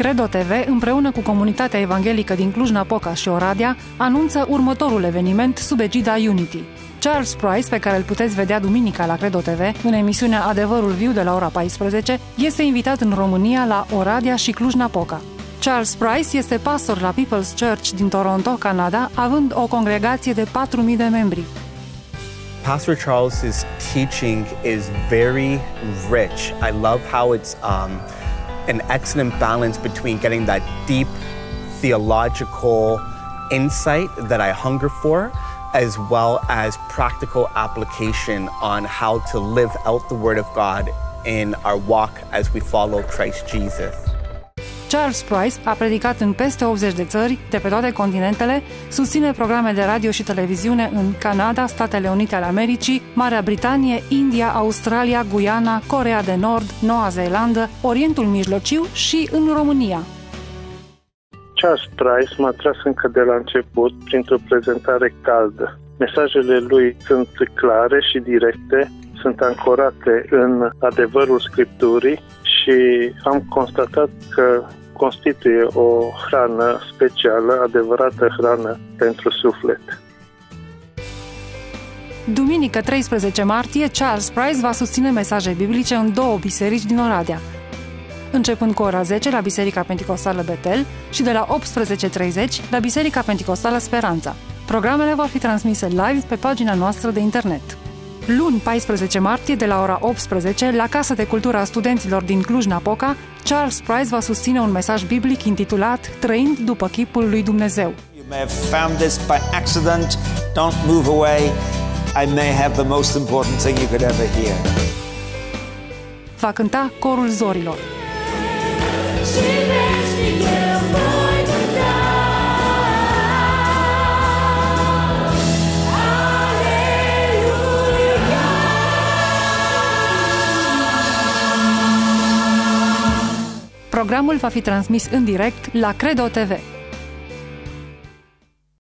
Credo TV, împreună cu comunitatea evanghelică din Cluj-Napoca și Oradea, anunță următorul eveniment sub egida Unity. Charles Price, pe care îl puteți vedea duminica la Credo TV, în emisiunea Adevărul Viu de la ora 14, este invitat în România la Oradea și Cluj-Napoca. Charles Price este pastor la People's Church din Toronto, Canada, având o congregație de 4.000 de membri. Pastor Charles's teaching is very rich. I love how it's um, an excellent balance between getting that deep theological insight that I hunger for, as well as practical application on how to live out the Word of God in our walk as we follow Christ Jesus. Charles Price a predicat în peste 80 de țări, de pe toate continentele, susține programe de radio și televiziune în Canada, Statele Unite ale Americii, Marea Britanie, India, Australia, Guyana, Corea de Nord, Noua Zeelandă, Orientul Mijlociu și în România. Charles Price m-a tras încă de la început printr-o prezentare caldă. Mesajele lui sunt clare și directe, sunt ancorate în adevărul Scripturii și am constatat că constituie o hrană specială, adevărată hrană pentru suflet. Duminică 13 martie, Charles Price va susține mesaje biblice în două biserici din Oradea, începând cu ora 10 la Biserica Pentecostală Betel și de la 18.30 la Biserica Pentecostală Speranța. Programele vor fi transmise live pe pagina noastră de internet. Luni 14 martie de la ora 18 la Casa de Cultură a Studenților din Cluj-Napoca, Charles Price va susține un mesaj biblic intitulat Trăind după chipul lui Dumnezeu. You may have found this by accident. Don't move away. I may have the most important thing you could ever hear. Va cânta corul zorilor. Programul va fi transmis în direct la Credo TV.